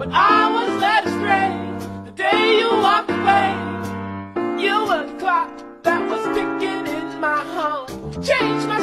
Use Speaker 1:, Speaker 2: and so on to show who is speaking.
Speaker 1: but I was led astray the day you walked away. You were the clock that was ticking in my home. Changed my